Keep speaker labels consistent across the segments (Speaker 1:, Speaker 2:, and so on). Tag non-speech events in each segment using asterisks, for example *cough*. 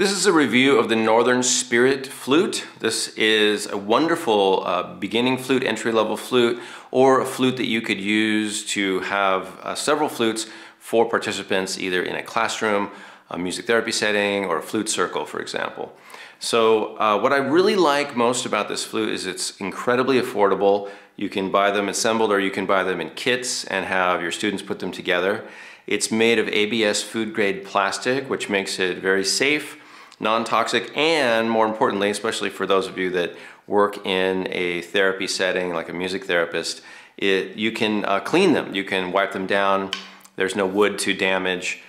Speaker 1: This is a review of the Northern Spirit Flute. This is a wonderful uh, beginning flute, entry-level flute, or a flute that you could use to have uh, several flutes for participants either in a classroom, a music therapy setting, or a flute circle, for example. So uh, what I really like most about this flute is it's incredibly affordable. You can buy them assembled or you can buy them in kits and have your students put them together. It's made of ABS food grade plastic, which makes it very safe non-toxic, and more importantly, especially for those of you that work in a therapy setting like a music therapist, it, you can uh, clean them. You can wipe them down. There's no wood to damage,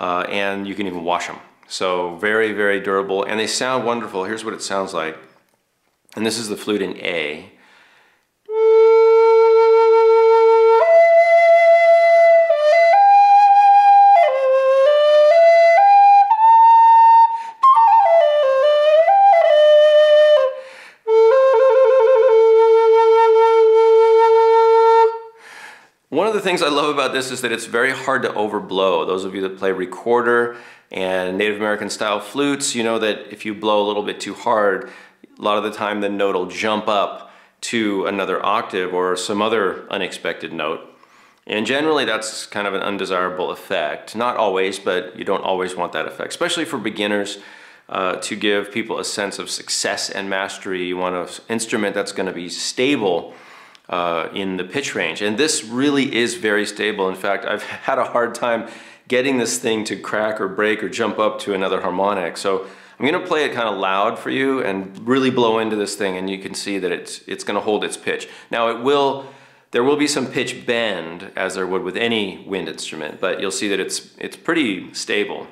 Speaker 1: uh, and you can even wash them. So very, very durable, and they sound wonderful. Here's what it sounds like. And this is the flute in A. One of the things I love about this is that it's very hard to overblow. Those of you that play recorder and Native American style flutes, you know that if you blow a little bit too hard, a lot of the time the note will jump up to another octave or some other unexpected note. And generally that's kind of an undesirable effect. Not always, but you don't always want that effect, especially for beginners. Uh, to give people a sense of success and mastery, you want an instrument that's going to be stable uh, in the pitch range. And this really is very stable. In fact, I've *laughs* had a hard time getting this thing to crack or break or jump up to another harmonic. So I'm gonna play it kind of loud for you and really blow into this thing and you can see that it's, it's gonna hold its pitch. Now it will, there will be some pitch bend as there would with any wind instrument, but you'll see that it's, it's pretty stable.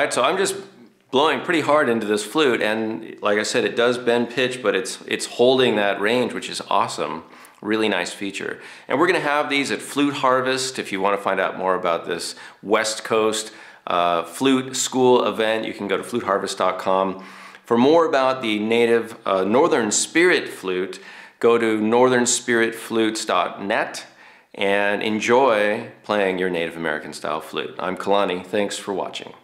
Speaker 1: Right, so I'm just blowing pretty hard into this flute and like I said, it does bend pitch, but it's, it's holding that range, which is awesome. Really nice feature. And we're gonna have these at Flute Harvest. If you wanna find out more about this West Coast uh, flute school event, you can go to fluteharvest.com. For more about the native uh, Northern Spirit flute, go to northernspiritflutes.net and enjoy playing your Native American style flute. I'm Kalani, thanks for watching.